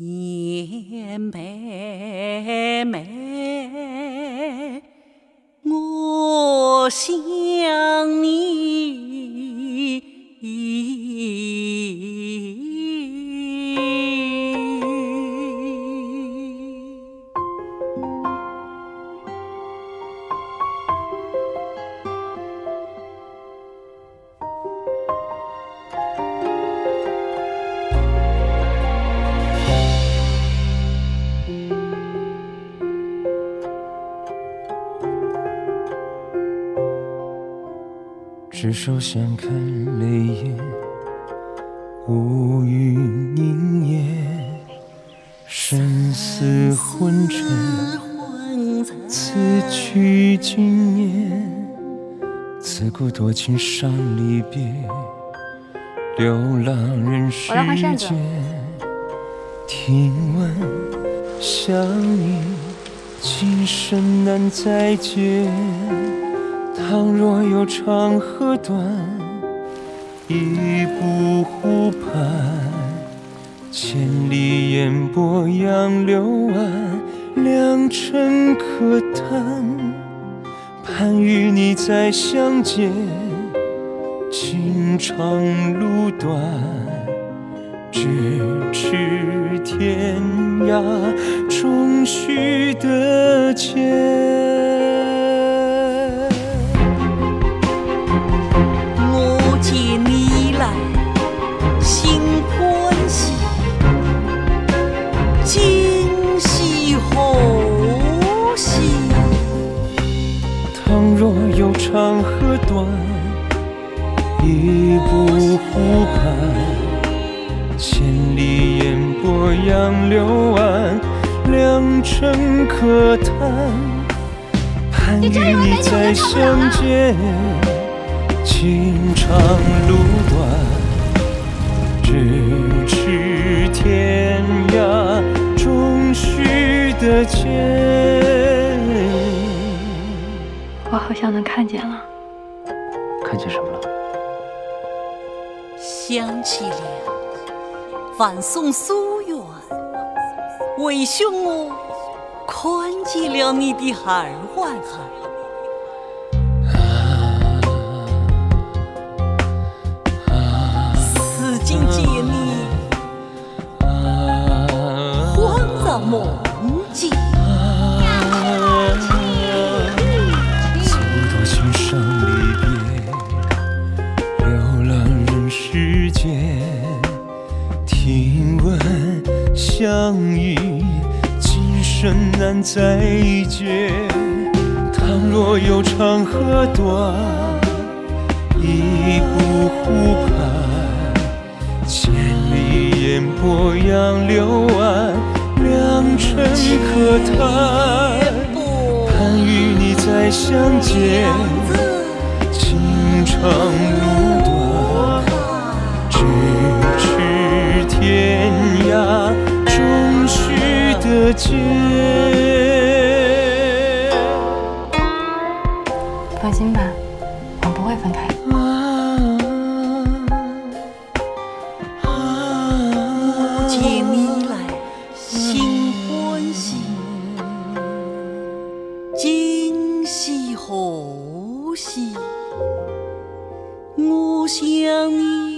燕妹妹，我想你。执手相看泪眼，无语凝噎，生死昏沉，此去经年，自古多情伤离别，流浪人世间，听闻想你，今生难再见。倘若有长河短，一步湖畔，千里烟波杨柳岸，良辰可叹，盼与你再相见。情长路短，咫尺天涯，终须得见。一步湖畔，千里烟波杨柳岸，良辰可叹，盼与你再相见。情长路短，咫尺天涯，终须得见。我好像能看见了，看见什么了？想起了范松夙愿，为兄我宽解了你的二万恨。此今见你，恍在梦。相生难再见。倘若有长河短，一步湖畔，千里烟波杨柳岸，良辰可叹，盼与你再相见。情长路见你来，心欢喜。今是何夕？我想你。